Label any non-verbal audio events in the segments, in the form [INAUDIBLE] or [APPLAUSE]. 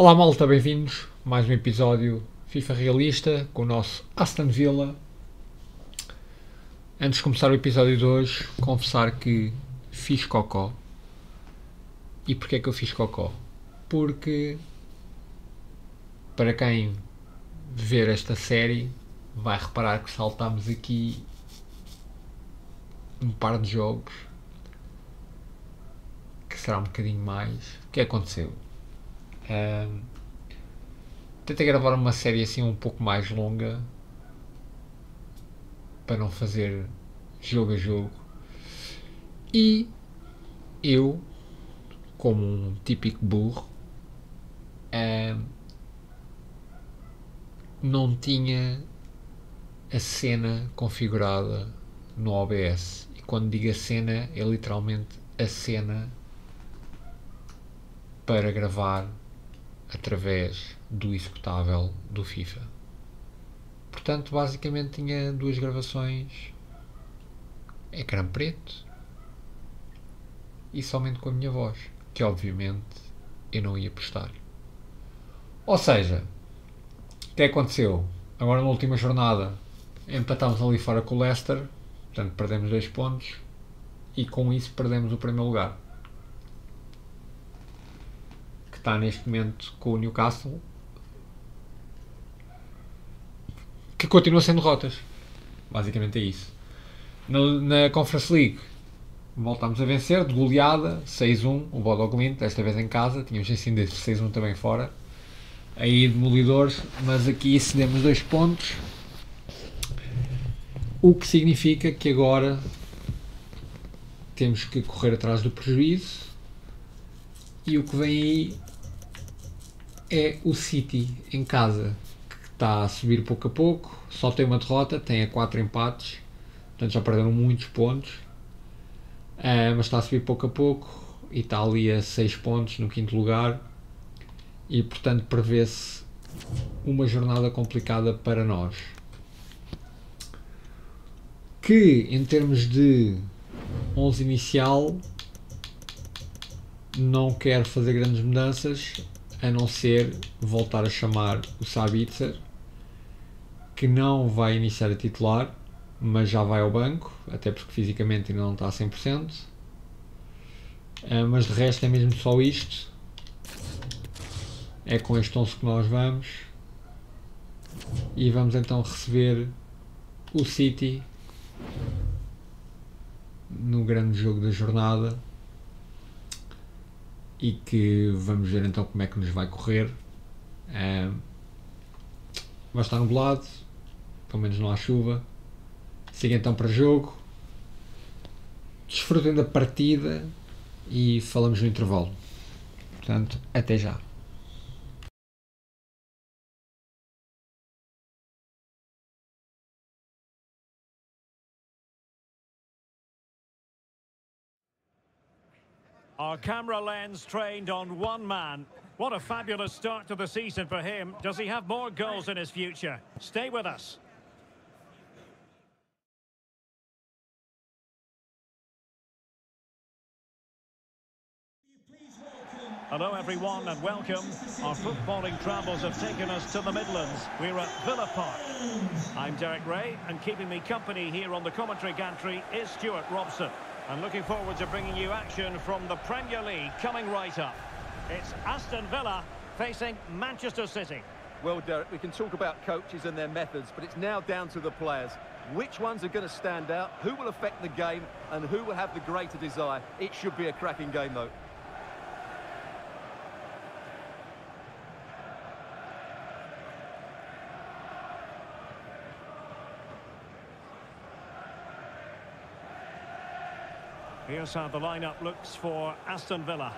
Olá malta, bem-vindos a mais um episódio FIFA Realista com o nosso Aston Villa. Antes de começar o episódio de hoje, confessar que fiz cocó. E porquê é que eu fiz cocó? Porque para quem ver esta série vai reparar que saltámos aqui um par de jogos que será um bocadinho mais. O que aconteceu? Um, tentei gravar uma série assim um pouco mais longa para não fazer jogo a jogo. E eu como um típico burro um, não tinha a cena configurada no OBS e quando digo a cena é literalmente a cena para gravar através do executável do FIFA. Portanto, basicamente tinha duas gravações ecrã preto e somente com a minha voz, que obviamente eu não ia prestar. Ou seja, o que aconteceu? Agora na última jornada empatámos ali fora com o Leicester, portanto perdemos dois pontos e com isso perdemos o primeiro lugar que está neste momento com o Newcastle, que continua sendo rotas. Basicamente é isso. Na, Conference League voltámos a vencer, de goleada, 6-1, o Bodo Glint, desta vez em casa, tínhamos de 6-1 também fora. Aí demolidores, mas aqui cedemos dois pontos. O que significa que agora temos que correr atrás do prejuízo. E o que vem aí é o City em casa, que está a subir pouco a pouco, só tem uma derrota, tem a 4 empates, portanto já perderam muitos pontos, uh, mas está a subir pouco a pouco e está ali a 6 pontos no quinto lugar e portanto prevê-se uma jornada complicada para nós. Que em termos de 11 inicial não quero fazer grandes mudanças, a não ser voltar a chamar o Sabitzer, que não vai iniciar a titular, mas já vai ao banco, até porque fisicamente ainda não está a 100%. Uh, mas de resto é mesmo só isto. É com este 11 que nós vamos. E vamos então receber o City no grande jogo da jornada e que vamos ver então como é que nos vai correr. vai estar nublado, pelo menos não há chuva. Siga então para jogo. Desfrutem da partida e falamos no intervalo. Portanto, até já. Our camera lens trained on one man. What a fabulous start to the season for him. Does he have more goals in his future? Stay with us. Hello everyone and welcome. Our footballing travels have taken us to the Midlands. We're at Villa Park. I'm Derek Ray and keeping me company here on the commentary gantry is Stuart Robson. And looking forward to bringing you action from the Premier League coming right up. It's Aston Villa facing Manchester City. Well, Derek, we can talk about coaches and their methods, but it's now down to the players. Which ones are going to stand out, who will affect the game, and who will have the greater desire? It should be a cracking game, though. Here's how the lineup looks for Aston Villa.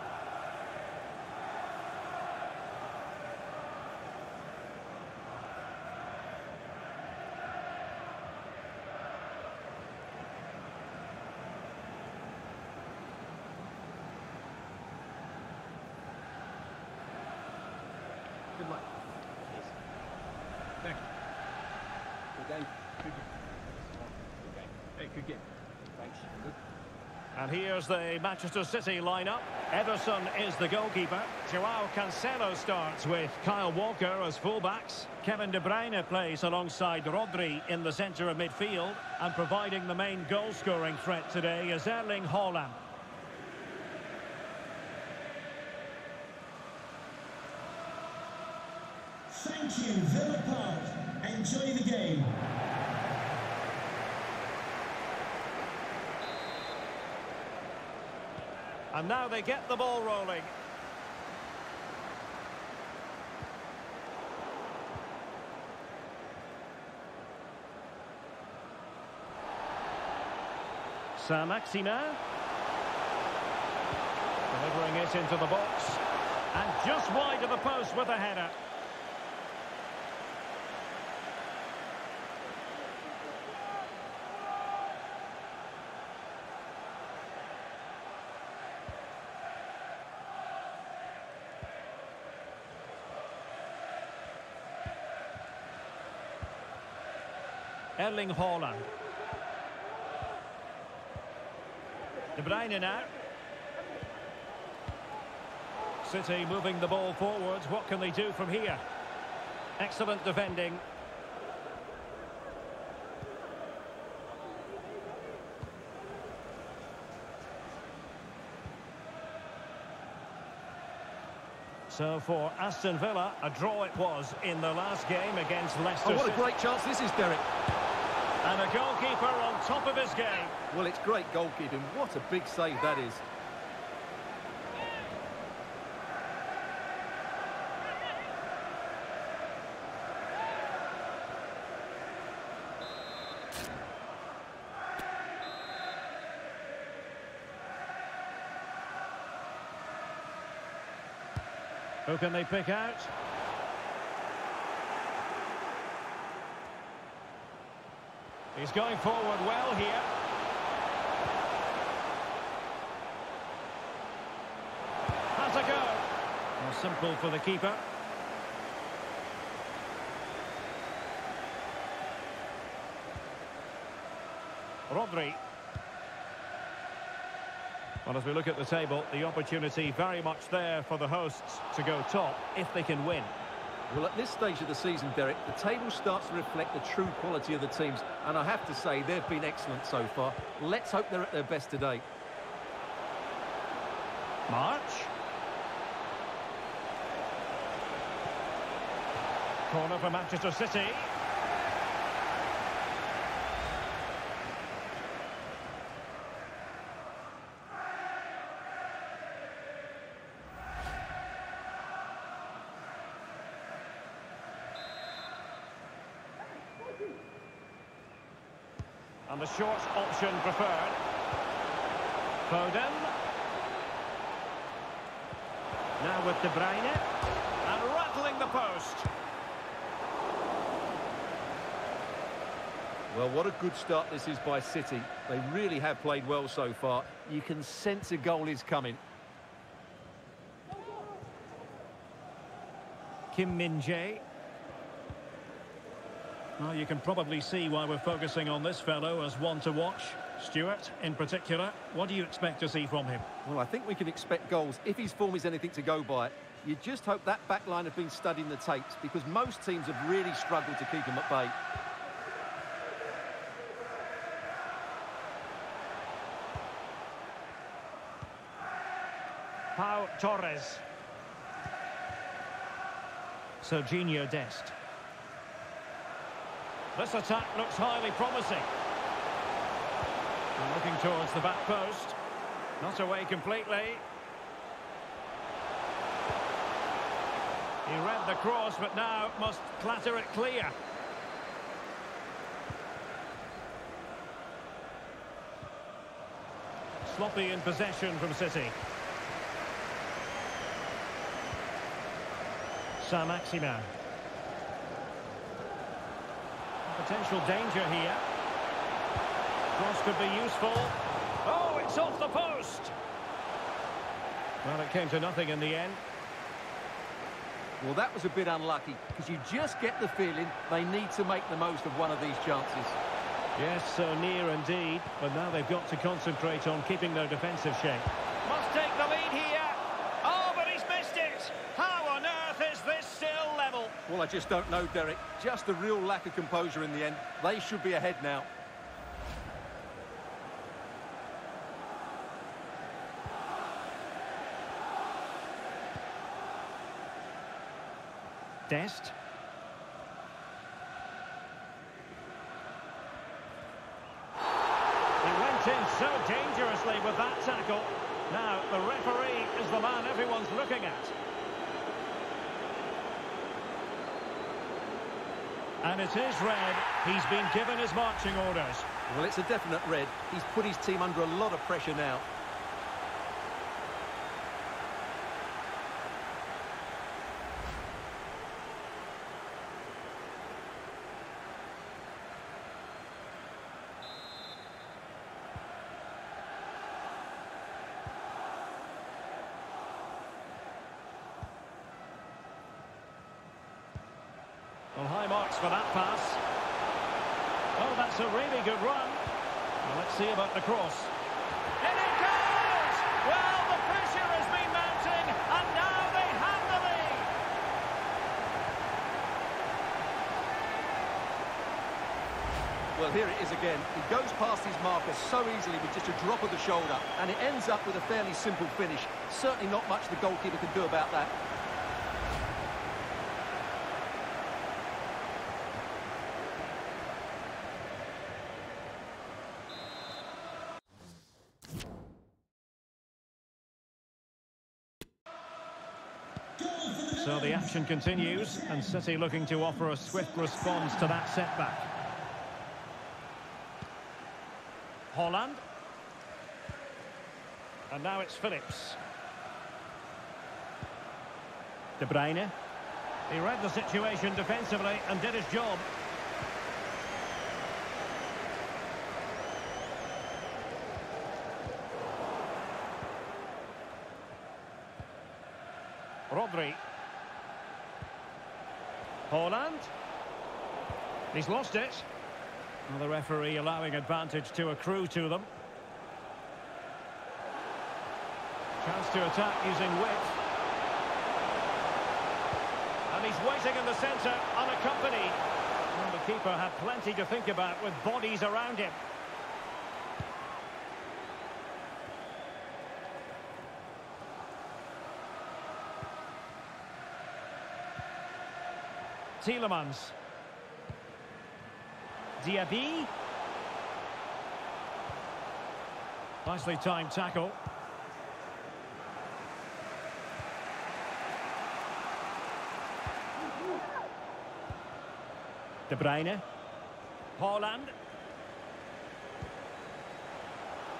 Good luck. Thank you. Good game. Good game. Good game. Hey, good game. Thanks. Good. And here's the Manchester City lineup. Ederson is the goalkeeper. Joao Cancelo starts with Kyle Walker as fullbacks. Kevin De Bruyne plays alongside Rodri in the centre of midfield. And providing the main goal-scoring threat today is Erling Haaland. Thank you, Villa Park. Enjoy the game. And now they get the ball rolling. Saint-Maximin. Delivering it into the box. And just wide of the post with a header. Erling Haaland. De Bruyne now. City moving the ball forwards. What can they do from here? Excellent defending. So for Aston Villa, a draw it was in the last game against Leicester Oh, what a great chance this is, Derek. And a goalkeeper on top of his game. Well, it's great goalkeeping. What a big save that is. Who can they pick out? He's going forward well here. Has a go. More simple for the keeper. Rodri. Well, as we look at the table, the opportunity very much there for the hosts to go top if they can win. Well, at this stage of the season, Derek, the table starts to reflect the true quality of the teams. And I have to say, they've been excellent so far. Let's hope they're at their best today. March. Corner for Manchester City. Short option preferred. Foden. Now with De Bruyne. And rattling the post. Well, what a good start this is by City. They really have played well so far. You can sense a goal is coming. Kim Min-jae. Well, you can probably see why we're focusing on this fellow as one to watch. Stuart, in particular, what do you expect to see from him? Well, I think we can expect goals if his form is anything to go by. You just hope that back line have been studying the tapes because most teams have really struggled to keep him at bay. Pau Torres. Serginho Dest. This attack looks highly promising. And looking towards the back post. Not away completely. He read the cross, but now must clatter it clear. Sloppy in possession from City. Saint-Maximin. Potential danger here. Cross could be useful. Oh, it's off the post! Well, it came to nothing in the end. Well, that was a bit unlucky because you just get the feeling they need to make the most of one of these chances. Yes, so near indeed, but now they've got to concentrate on keeping their defensive shape. Must take the lead here. Oh, but he's missed it. How on earth is this still level? Well, I just don't know, Derek. Just a real lack of composure in the end. They should be ahead now. Dest. He went in so dangerously with that tackle. Now, the referee is the man everyone's looking at. And it is red. He's been given his marching orders. Well, it's a definite red. He's put his team under a lot of pressure now. Well, high marks for that pass. Oh, that's a really good run. Well, let's see about the cross. It goes! Well, the pressure has been mounting, and now they have the lead. Well, here it is again. He goes past his marker so easily with just a drop of the shoulder, and it ends up with a fairly simple finish. Certainly not much the goalkeeper can do about that. So the action continues, and City looking to offer a swift response to that setback. Haaland. And now it's Phillips. De Bruyne. He read the situation defensively and did his job. Rodri. Haaland. He's lost it. Well, the referee allowing advantage to accrue to them. Chance to attack using width. And he's waiting in the centre, unaccompanied. And the keeper had plenty to think about with bodies around him. Tielemans. Diaby. Nicely timed tackle. De Bruyne. Haaland.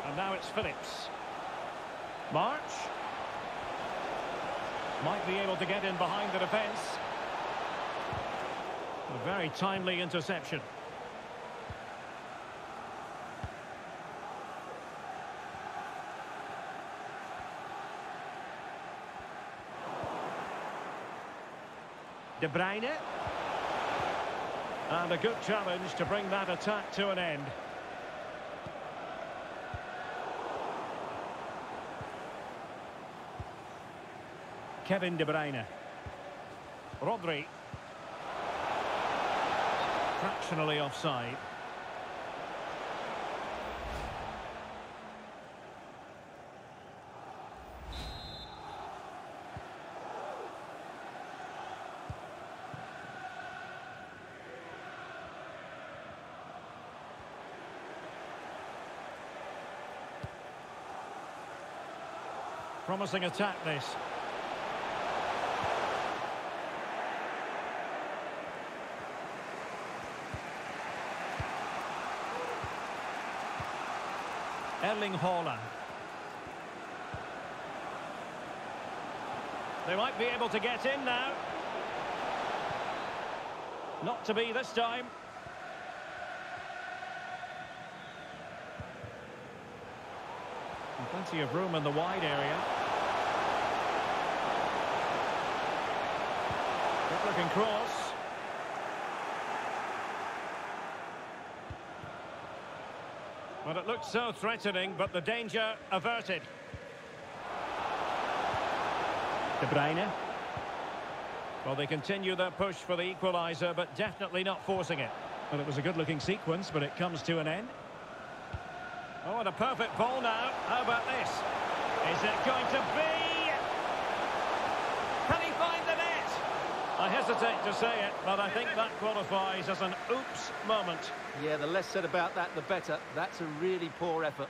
And now it's Phillips. March. Might be able to get in behind the defence. A very timely interception. De Bruyne. And a good challenge to bring that attack to an end. Kevin De Bruyne. Rodri. Fractionally offside. Promising attack this. Erling Haaland. They might be able to get in now. Not to be this time. And plenty of room in the wide area. Good looking cross. Well, it looked so threatening, but the danger averted. De Bruyne. Well, they continue their push for the equaliser, but definitely not forcing it. Well, it was a good-looking sequence, but it comes to an end. Oh, and a perfect ball now. How about this? Is it going to be? Can he find the net? I hesitate to say it, but I think that qualifies as an oops moment. Yeah, the less said about that, the better. That's a really poor effort.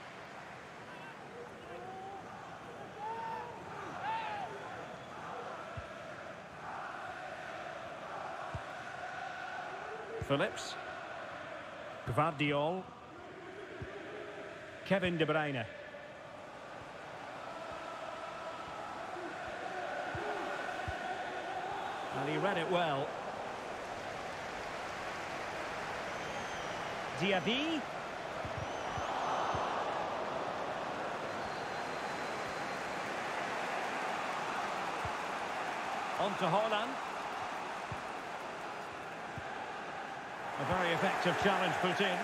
Phillips. Gvardiol. Kevin De Bruyne. And he read it well. Diaby. On to Haaland. A very effective challenge put in.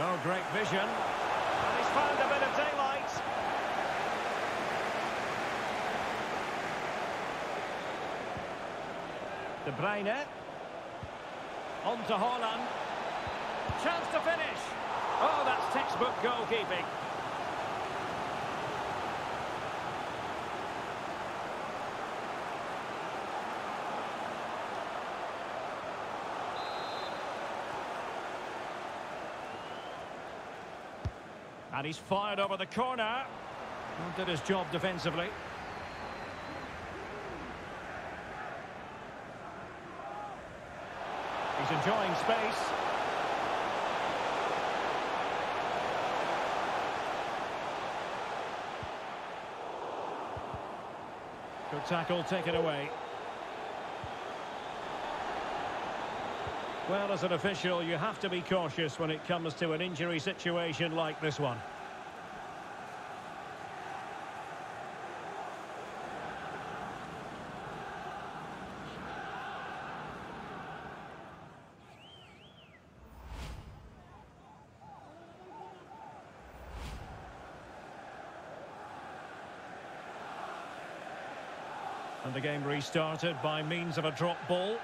Oh, great vision. And he's found a bit of daylight. De Bruyne. On to Haaland. Chance to finish. Oh, that's textbook goalkeeping. And he's fired over the corner. Did his job defensively. He's enjoying space. Good tackle, take it away. Well, as an official, you have to be cautious when it comes to an injury situation like this one. The game restarted by means of a drop ball.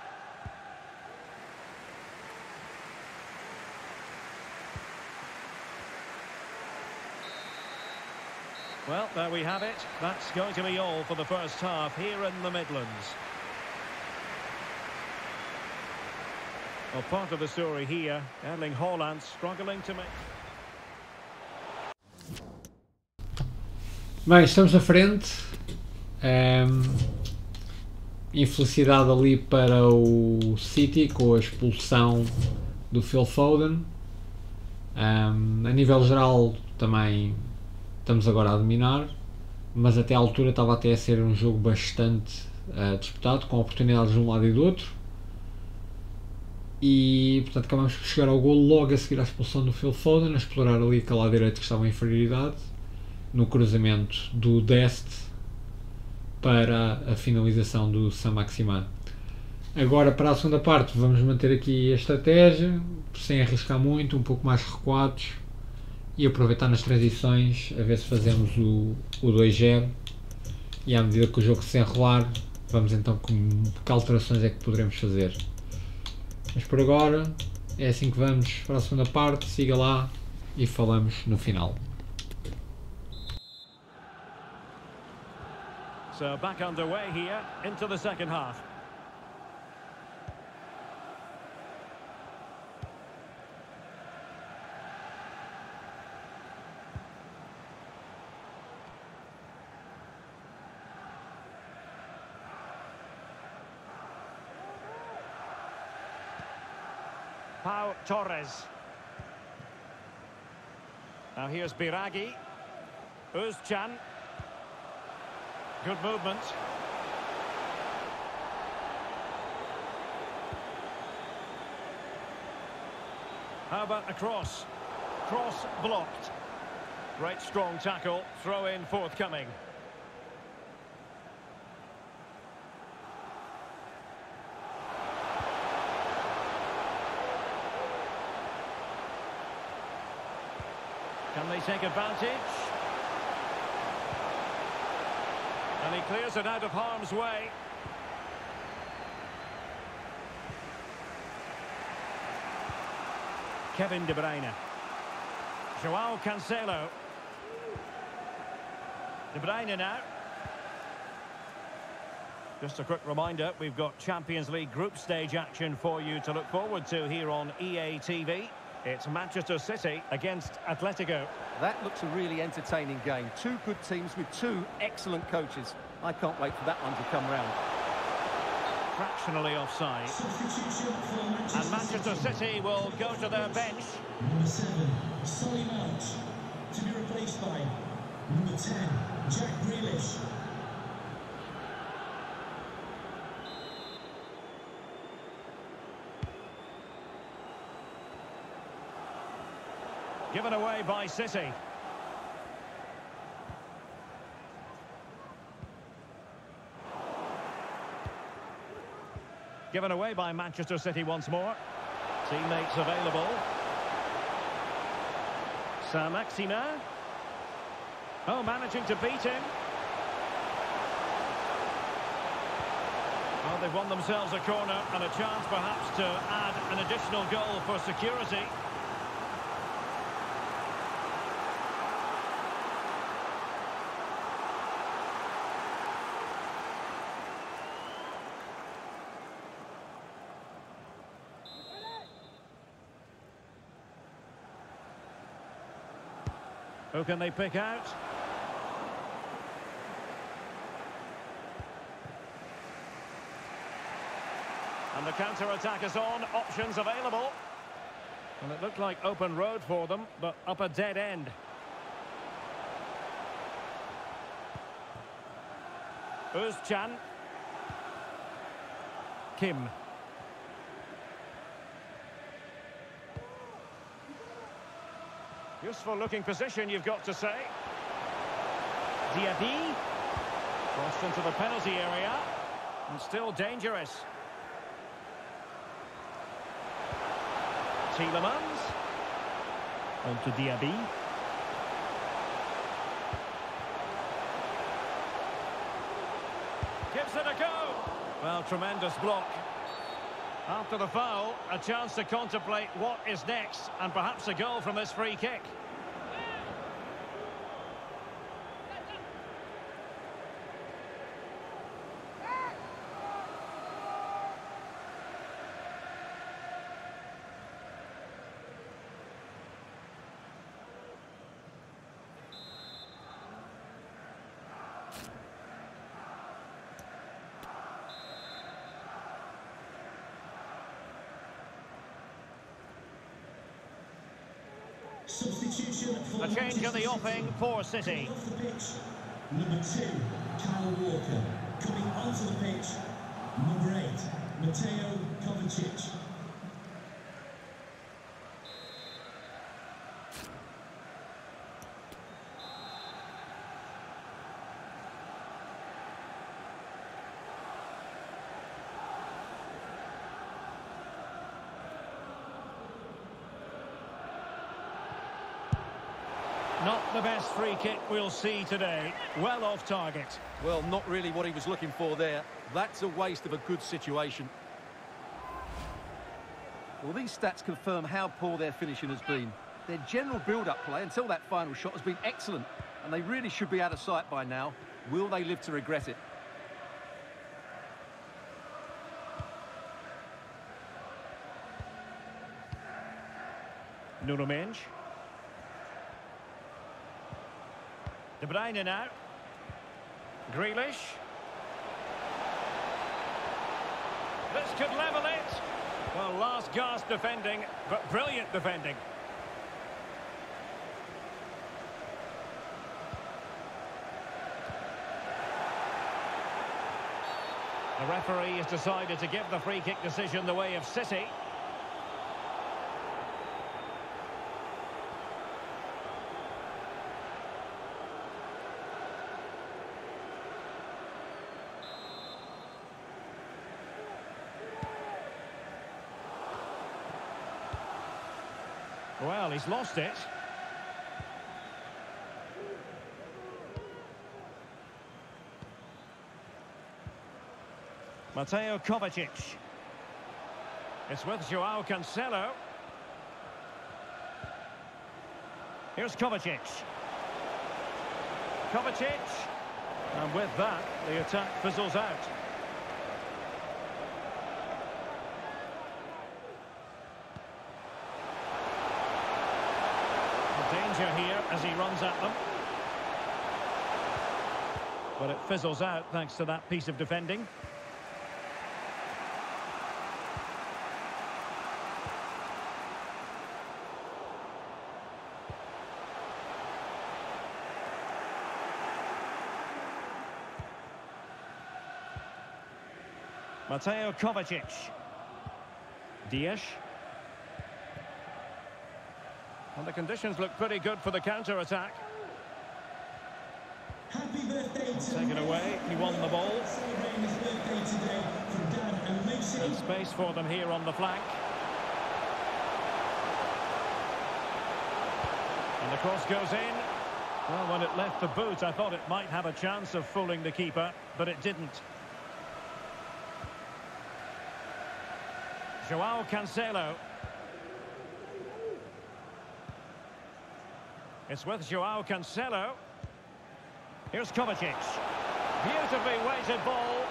Well, there we have it. That's going to be all for the first half here in the Midlands. Well, part of the story here, Erling Haaland struggling to make... Bem, estamos na frente. Ehm, um, infelicidade ali para o City com a expulsão do Phil Foden. Ehm, a nível geral também estamos agora a dominar, mas até à altura estava até a ser um jogo bastante eh, disputado, com oportunidades de um lado e do outro. E portanto acabamos por chegar ao gol logo a seguir à expulsão do Phil Foden, a explorar ali aquele lado direito que estava em inferioridade, no cruzamento do Dest para a finalização do Sam Maximan. Agora para a segunda parte vamos manter aqui a estratégia, sem arriscar muito, um pouco mais recuados e aproveitar nas transições a ver se fazemos o, o 2-0 e à medida que o jogo se enrolar vamos então com que alterações é que poderemos fazer. Mas por agora é assim que vamos para a segunda parte, siga lá e falamos no final. So back underway here into the second half. Pau Torres. Now here's Biraghi. Özcan. Good movement. How about a cross? Cross blocked. Great strong tackle. Throw in forthcoming. Can they take advantage? And he clears it out of harm's way. Kevin De Bruyne. Joao Cancelo. De Bruyne now. Just a quick reminder, we've got Champions League group stage action for you to look forward to here on EA TV. It's Manchester City against Atletico. That looks a really entertaining game. Two good teams with two excellent coaches. I can't wait for that one to come round. Fractionally offside. Substitution for Manchester, And Manchester City will go to their bench. Number 7, Solly March. To be replaced by number 10, Jack Grealish. Given away by City. Given away by Manchester City once more. Teammates available. Saint-Maximin. Oh, managing to beat him. Well, they've won themselves a corner and a chance perhaps to add an additional goal for security. Who can they pick out? And the counter-attack is on, options available. And it looked like open road for them, but up a dead end. Özcan. Kim. Useful looking position, you've got to say. Diaby. Crossed into the penalty area. And still dangerous. Tielemans. On to Diaby. Gives it a go. Well, tremendous block. After the foul, a chance to contemplate what is next, and perhaps a goal from this free kick. Change in the offing for City. Number 2, Kyle Walker. Coming onto the pitch, number 8, Mateo Kovacic. Not the best free kick we'll see today. Well off target. Well, not really what he was looking for there. That's a waste of a good situation. Well, these stats confirm how poor their finishing has been. Their general build-up play until that final shot has been excellent, and they really should be out of sight by now. Will they live to regret it? Nuno Mendes. De Bruyne now. Grealish. This could level it. Well, last gasp defending, but brilliant defending. The referee has decided to give the free kick decision the way of City. he's lost it. Mateo Kovacic. It's with Joao Cancelo. Here's Kovacic. Kovacic. And with that, the attack fizzles out. Danger here as he runs at them. But it fizzles out thanks to that piece of defending. Mateo Kovacic. Dias. And the conditions look pretty good for the counter-attack. Happy birthday to Taken away, he won the ball. Celebrating his birthday today from Dad and Lucy. And space for them here on the flank. And the cross goes in. Well, when it left the boot, I thought it might have a chance of fooling the keeper, but it didn't. Joao Cancelo. It's with Joao Cancelo. Here's Kovacic. Beautifully weighted ball.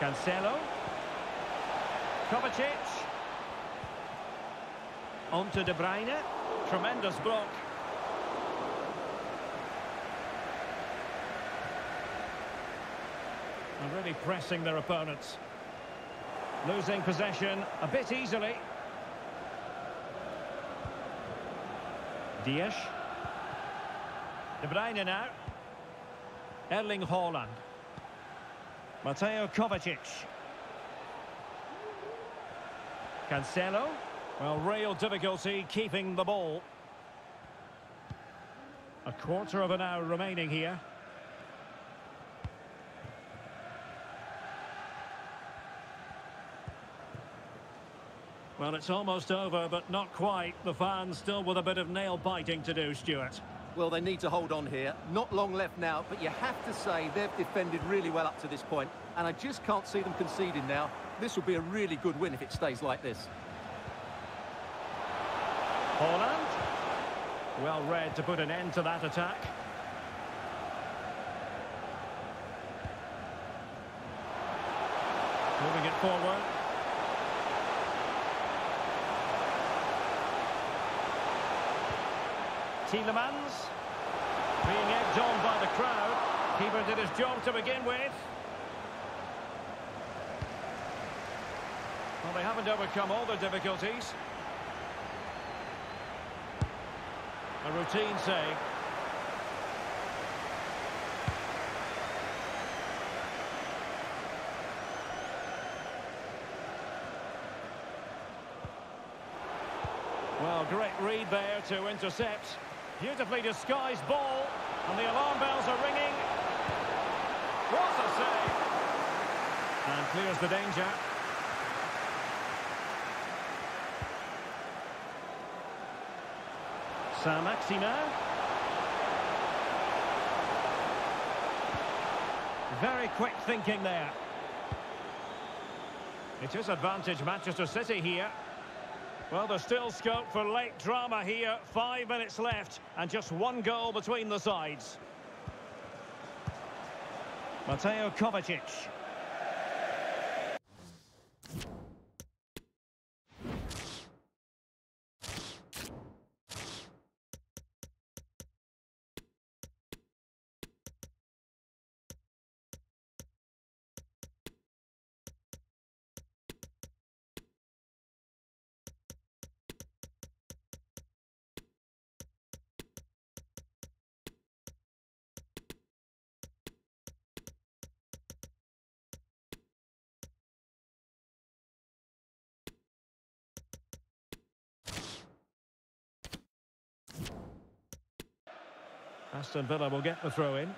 Cancelo. Kovacic. On to De Bruyne. Tremendous block. And really pressing their opponents. Losing possession a bit easily. Dias. De Bruyne now. Erling Haaland. Mateo Kovacic. Cancelo. Well, real difficulty keeping the ball. A quarter of an hour remaining here. Well, it's almost over, but not quite. The fans still with a bit of nail-biting to do, Stuart. Well, they need to hold on here. Not long left now, but you have to say they've defended really well up to this point, and I just can't see them conceding now. This will be a really good win if it stays like this. Haaland. Well read to put an end to that attack. Moving it forward. Tielemans. Being egged on by the crowd. Keeper did his job to begin with. Well, they haven't overcome all the difficulties. A routine save. Well, great read there to intercept. Beautifully disguised ball. And the alarm bells are ringing. What a save. And clears the danger. Saint-Maximin. Very quick thinking there. It is advantage Manchester City here. Well, there's still scope for late drama here. Five minutes left and just one goal between the sides. Mateo Kovacic. Aston Villa will get the throw in.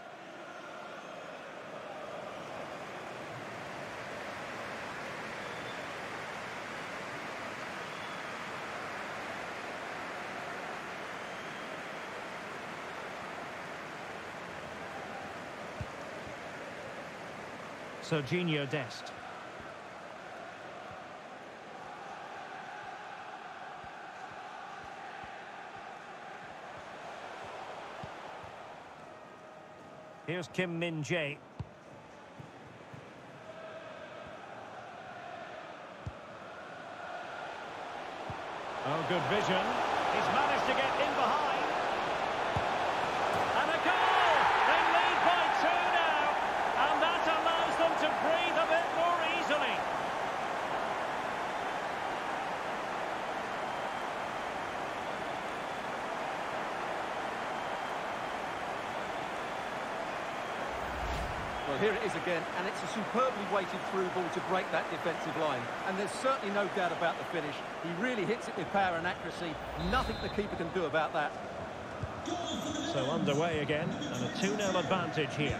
Serginho Dest. Here's Kim Min Jae. Oh, good vision. He's managed to get in behind. And a goal! They lead by two now. And that allows them to breathe a bit more easily. Well, here it is again, and it's a superbly weighted through ball to break that defensive line. And there's certainly no doubt about the finish. He really hits it with power and accuracy. Nothing the keeper can do about that. So underway again, and a 2-0 advantage here.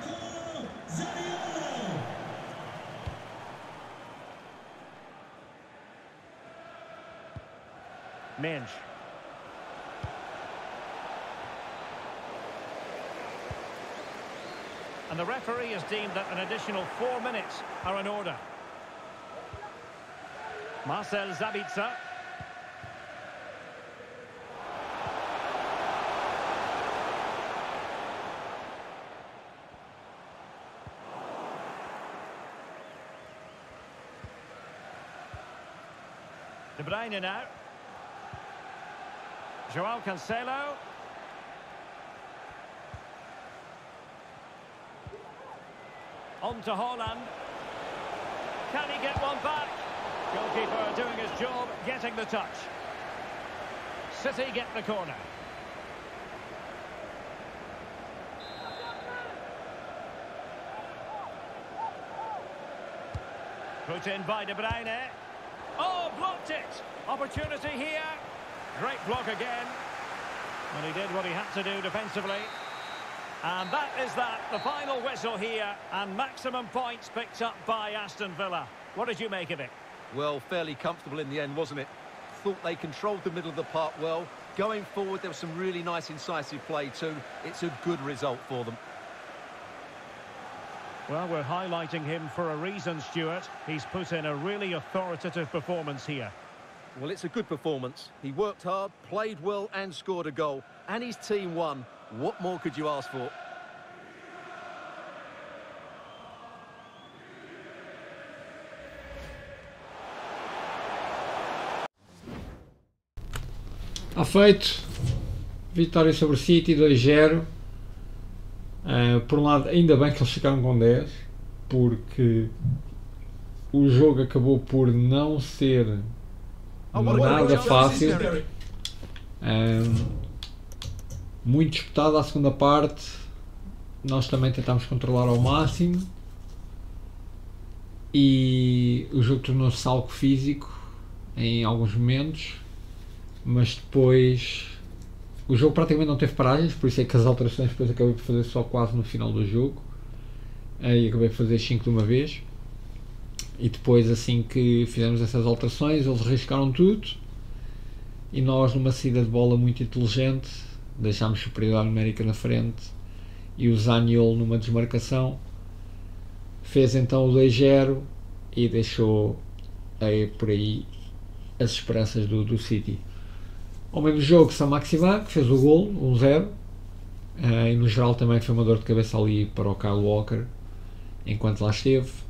Minge. And the referee has deemed that an additional four minutes are in order. Marcel Sabitzer. De Bruyne now. Joao Cancelo. On to Haaland. Can he get one back? Goalkeeper doing his job, getting the touch. City get the corner. Put in by De Bruyne. Oh, blocked it. Opportunity here. Great block again. And he did what he had to do defensively. And that is that, the final whistle here, and maximum points picked up by Aston Villa. What did you make of it? Well, fairly comfortable in the end, wasn't it? Thought they controlled the middle of the park well. Going forward, there was some really nice incisive play too. It's a good result for them. Well, we're highlighting him for a reason, Stuart. He's put in a really authoritative performance here. Well, it's a good performance. He worked hard, played well and scored a goal. And his team won. What more could you ask for? Está feito. Vitória sobre o City 2-0. Uh, por um lado, ainda bem que eles ficaram com 10, porque o jogo acabou por não ser nada fácil. Um, muito disputado a segunda parte. Nós também tentámos controlar ao máximo. E o jogo tornou-se algo físico em alguns momentos. Mas depois o jogo praticamente não teve paragens, por isso é que as alterações depois acabei por fazer só quase no final do jogo. Aí acabei por fazer 5 de uma vez. E depois, assim que fizemos essas alterações, eles arriscaram tudo. E nós, numa saída de bola muito inteligente, deixámos superioridade numérica na frente. E o Zaniol, numa desmarcação, fez então o 2-0 e deixou aí, por aí as esperanças do, do City. Ao meio do jogo, Sam Maxima, que fez o gol, 1-0. Uh, e no geral também foi uma dor de cabeça ali para o Kyle Walker, enquanto lá esteve.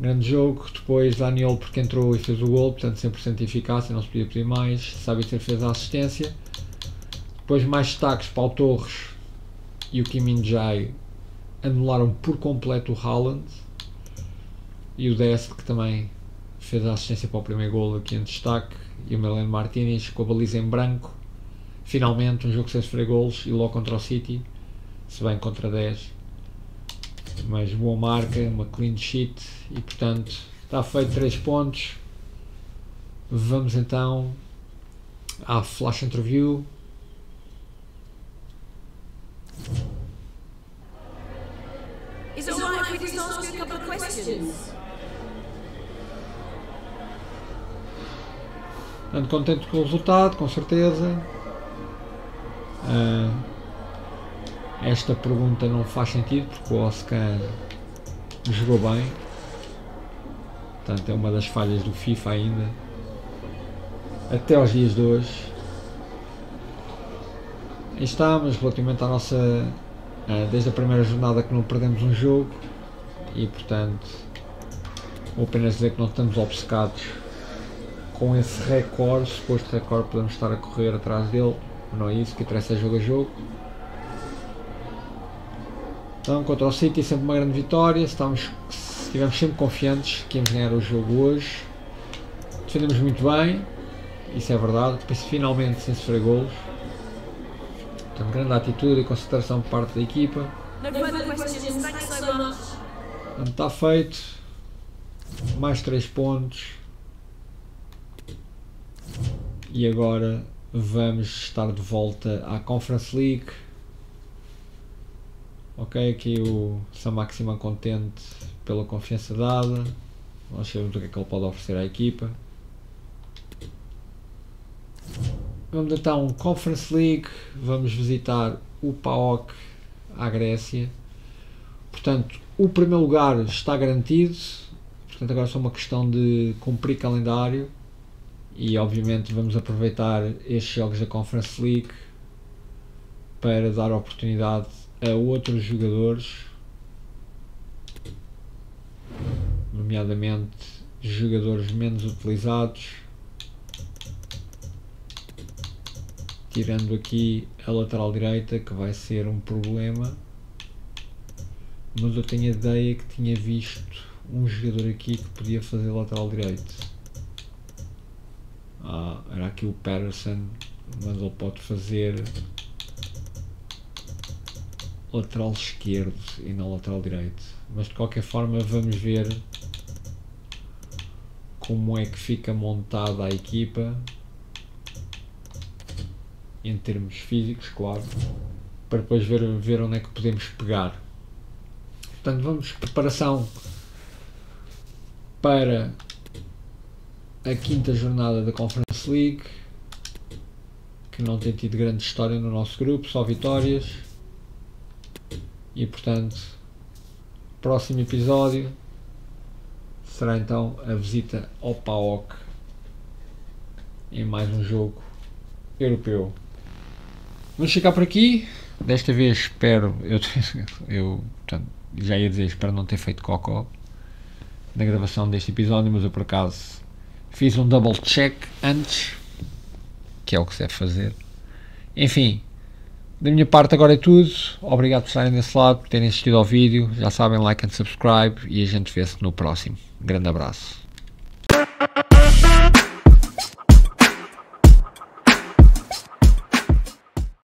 Grande jogo, depois Daniel porque entrou e fez o gol, portanto 100% de eficácia, não se podia pedir mais. Sabitzer fez a assistência. Depois mais destaques, Paulo Torres e o Kim Min Jae anularam por completo o Haaland. E o Dest que também fez a assistência para o primeiro gol aqui em destaque e o Meleno Martinez com a baliza em branco. Finalmente um jogo sem sofrer golos e logo contra o City, se bem contra 10. Mas boa marca, uma clean sheet e portanto está feito 3 pontos. Vamos então à flash interview. Is it alright if we just ask you a couple of questions? Portanto, contente com o resultado, com certeza. Uh, esta pergunta não faz sentido porque o Oscar jogou bem. Portanto, é uma das falhas do FIFA ainda. Até aos dias de hoje. Aí está, mas relativamente à nossa. ah, Desde a primeira jornada que não perdemos um jogo. E portanto. Vou apenas dizer que não estamos obcecados com esse recorde. Suposto recorde, podemos estar a correr atrás dele. Não é isso que interessa é jogo a jogo. Então, contra o City, sempre uma grande vitória. Estamos, estivemos sempre confiantes que íamos ganhar o jogo hoje. Defendemos muito bem, isso é verdade. Depois, finalmente, sem sofrer golos. Portanto, grande atitude e concentração por parte da equipa. Está feito. Mais 3 pontos. E agora vamos estar de volta à Conference League. Ok, aqui o Samaxima contente pela confiança dada. Nós sabemos o que é que ele pode oferecer à equipa. Vamos então Conference League. Vamos visitar o PAOK à Grécia. Portanto, o primeiro lugar está garantido. Portanto, agora é só uma questão de cumprir calendário. E obviamente vamos aproveitar estes jogos da Conference League para dar oportunidade a outros jogadores, nomeadamente jogadores menos utilizados, tirando aqui a lateral direita que vai ser um problema, mas eu tenho a ideia que tinha visto um jogador aqui que podia fazer lateral direito. Ah, era aqui o Patterson, mas ele pode fazer lateral esquerdo e não lateral direito. Mas de qualquer forma vamos ver como é que fica montada a equipa em termos físicos, claro, para depois ver, ver onde é que podemos pegar. Portanto, vamos preparação para a quinta jornada da Conference League, que não tem tido grande história no nosso grupo, só vitórias. E portanto, próximo episódio será então a visita ao PAOK em mais um jogo europeu. Vamos ficar por aqui. Desta vez espero, [LAUGHS] eu, eu portanto, já ia dizer, espero não ter feito cocó na gravação deste episódio, mas eu por acaso fiz um double check antes, que é o que se deve fazer. Enfim, da minha parte agora é tudo. Obrigado por estarem desse lado, por terem assistido ao vídeo. Já sabem, like and subscribe e a gente vê-se no próximo. Grande abraço.